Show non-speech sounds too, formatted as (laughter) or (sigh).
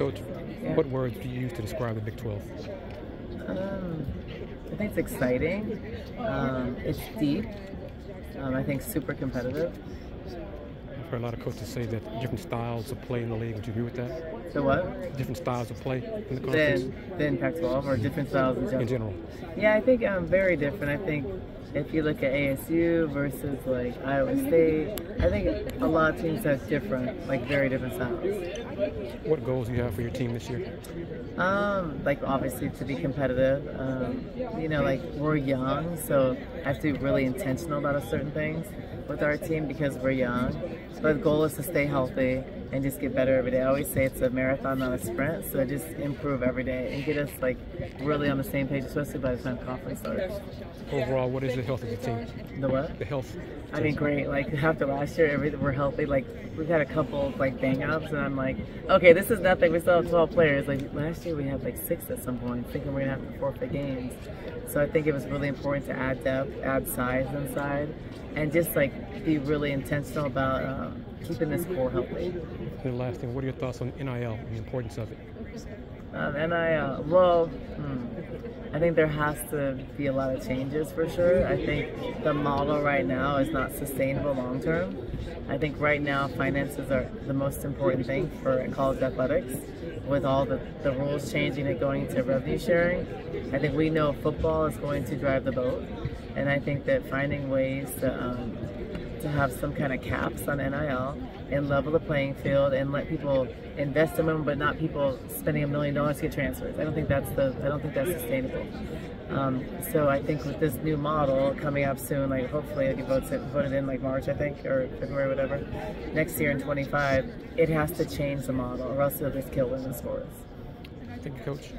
Coach, what words do you use to describe the Big 12? Um, I think it's exciting. Um, it's deep. Um, I think super competitive. I've heard a lot of coaches say that different styles of play in the league. Would you agree with that? So what? Different styles of play in the conference Then, then Pac-12 or different styles in general. in general. Yeah, I think um, very different. I think if you look at ASU versus like Iowa State, I think a lot of teams have different, like very different styles. What goals do you have for your team this year? Um, like obviously to be competitive. Um, you know, like we're young, so I have to be really intentional about certain things with our team because we're young. But the goal is to stay healthy and just get better every day. I always say it's a marathon, not a sprint. So just improve every day and get us like really on the same page, especially by the time conference starts. Overall, what is the health of the team? The what? The health. I mean, great. Like (laughs) after last year, everything we're healthy. Like we've had a couple like bang ups, and I'm like, okay, this is nothing. We still have 12 players. Like last year, we had like six at some point, thinking we're gonna have to forfeit games. So I think it was really important to add depth, add size inside, and just like be really intentional about um, keeping this core healthy. And the last thing, what are your thoughts on NIL and the importance of it? Um, and I, uh, well, hmm, I think there has to be a lot of changes for sure. I think the model right now is not sustainable long term. I think right now finances are the most important thing for college athletics. With all the, the rules changing and going to revenue sharing, I think we know football is going to drive the boat. And I think that finding ways to, um, to have some kind of caps on NIL and level the playing field and let people invest in them, but not people spending a million dollars to get transfers. I don't think that's the I don't think that's sustainable. Um, so I think with this new model coming up soon, like hopefully it'll get voted, voted in like March, I think, or February, whatever, next year in 25, it has to change the model, or else it'll just kill women's sports. Thank you, Coach.